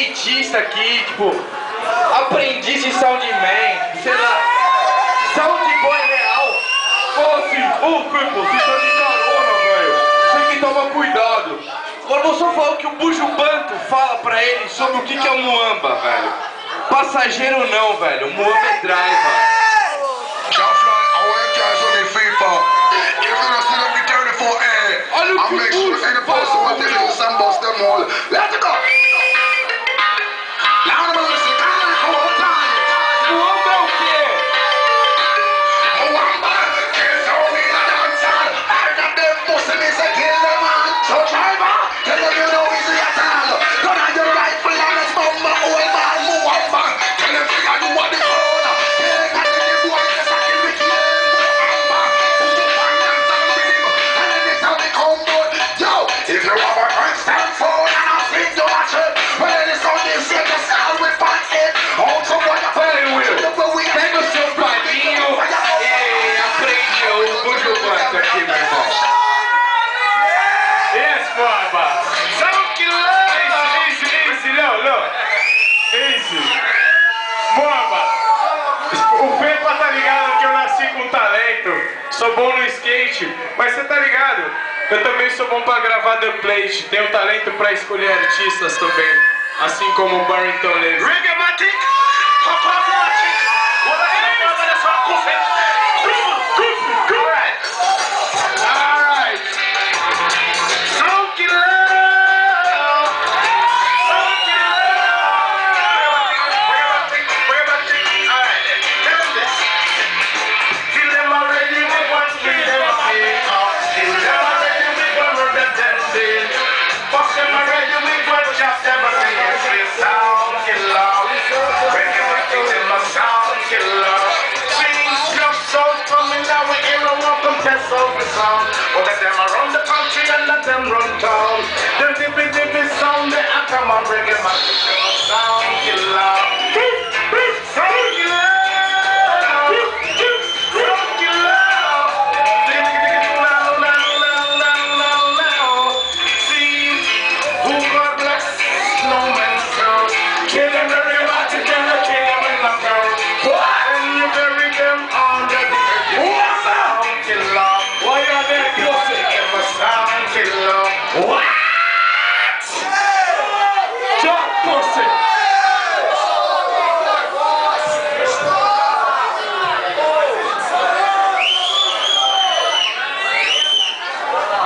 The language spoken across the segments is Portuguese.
skatista aqui, tipo, aprendiz de soundman, sei lá, soundboy real, fala assim, ô Cripple, vocês estão de carona, velho, tem que tomar cuidado. Agora vou só falar o que o Bujo Banto fala pra ele sobre o que, que é o Muamba, velho. Passageiro não, velho, o Muamba é driver. Can't fly, I want cash on the FIFA. If Sou bom no skate. Mas você tá ligado? Eu também sou bom pra gravar The Plate. Tenho talento pra escolher artistas também. Assim como o Barrington Levy. Brother, of the sound. But let them around the country and let them run town. Them dippy dippy sound, they act come on reggae-matic,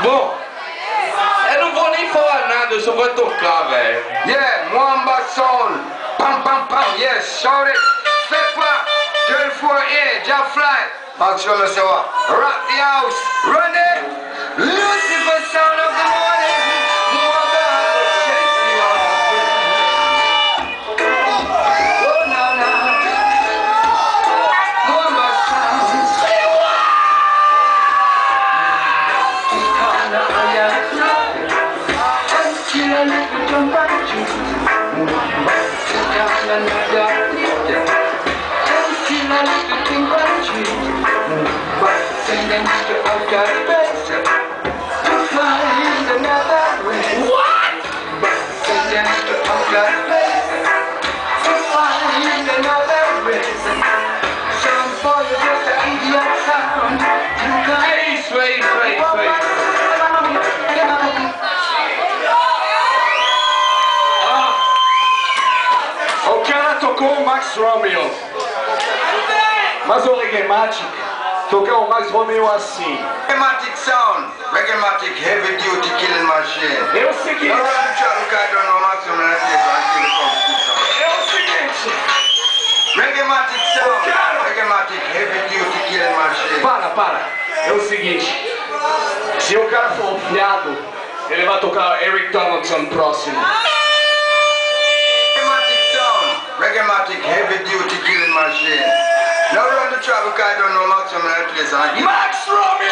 Bom, eu não vou nem falar nada, eu velho. Yeah. Pam pam pam, shout it. Step up, 34 A, Jah Fly. Rock the house, run it. Lucifer I've got a o Max Romeo. Mas o Reggaematic tocou o Max Romeo assim. Reggaematic sound. Reggaematic heavy duty killing machine. É o seguinte, é o seguinte. Reggaematic sound. Reggaematic heavy duty killing machine. Para, para. É o seguinte. Se o cara for um fiado, ele vai tocar Eric Donaldson próximo. Reggaematic sound. Reggaematic heavy duty killing machine. Now run the track because I don't know maximum and I place and kill. Max Romeo!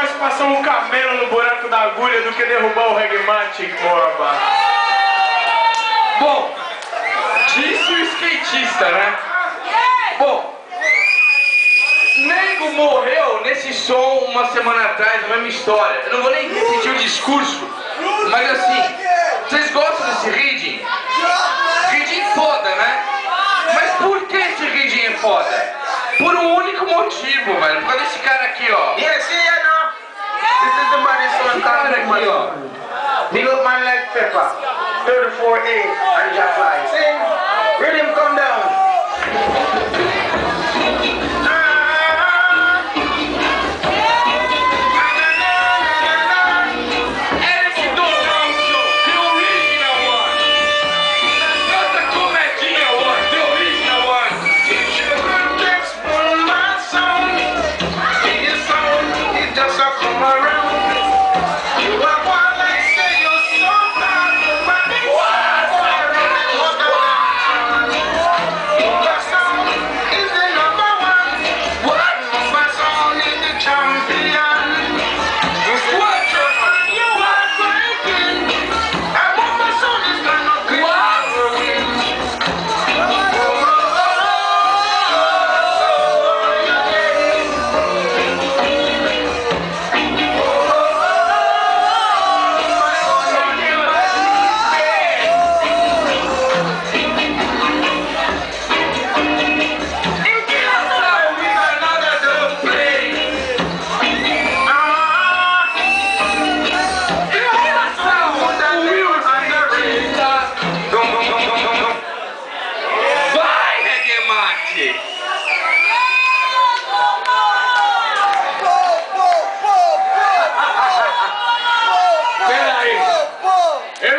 Fácil passar um camelo no buraco da agulha do que derrubar o Regmatic, Morba. Bom, disse o skatista, né? Bom, Nego morreu nesse som uma semana atrás, a mesma história. Eu não vou nem repetir o discurso, mas assim, vocês gostam desse reading? Reading foda, né? Mas por que esse reading é foda? Por um único motivo, velho. Por causa desse cara aqui, ó. Big up man like Pepper. 34A and just fly. Sing. Rhythm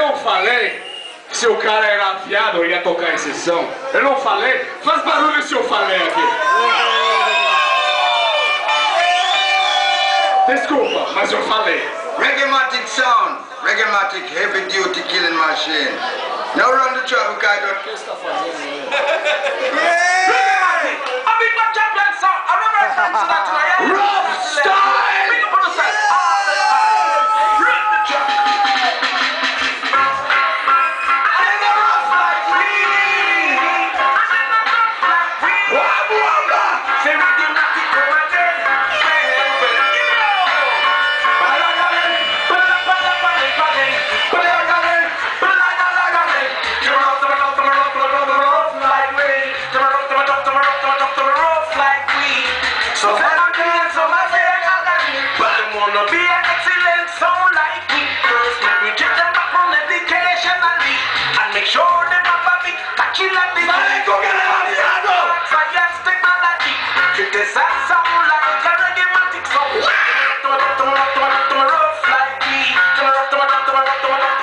não falei que se o cara era viado eu ia tocar em sessão. Eu não falei. Faz barulho se eu falei aqui. Desculpa, mas eu falei. Reggaematic sound, Reggaematic heavy duty killing machine. Now run the track, because Rough style!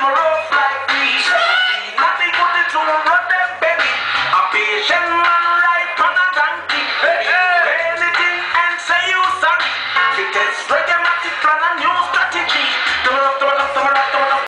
Sound. Rough like me. Rough